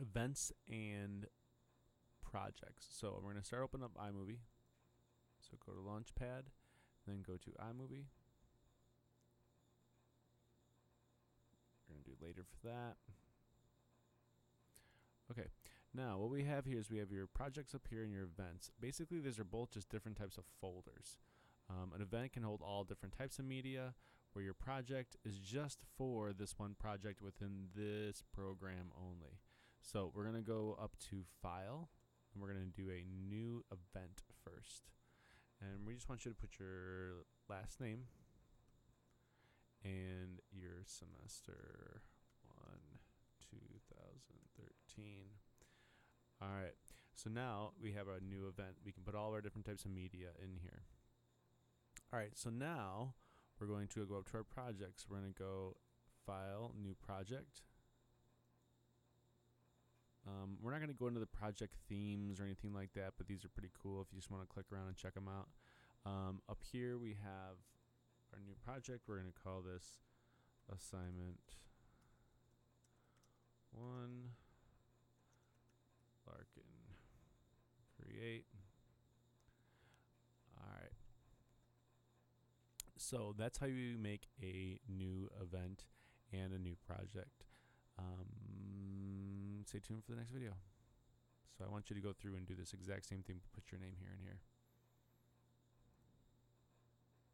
events and projects. So we're going to start opening up iMovie. So go to Launchpad, then go to iMovie. We're going to do later for that. Okay, now what we have here is we have your projects up here and your events. Basically, these are both just different types of folders. Um, an event can hold all different types of media, where your project is just for this one project within this program only. So we're going to go up to File, and we're going to do a new event first. And we just want you to put your last name and your semester 1 2013. All right, so now we have our new event. We can put all our different types of media in here. All right, so now we're going to go up to our projects. We're going to go File, New Project. Um, we're not going to go into the project themes or anything like that, but these are pretty cool if you just want to click around and check them out. Um, up here we have our new project. We're going to call this assignment one Larkin create. All right. So that's how you make a new event and a new project. Um, stay tuned for the next video. So I want you to go through and do this exact same thing, put your name here and here.